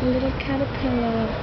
little caterpillar.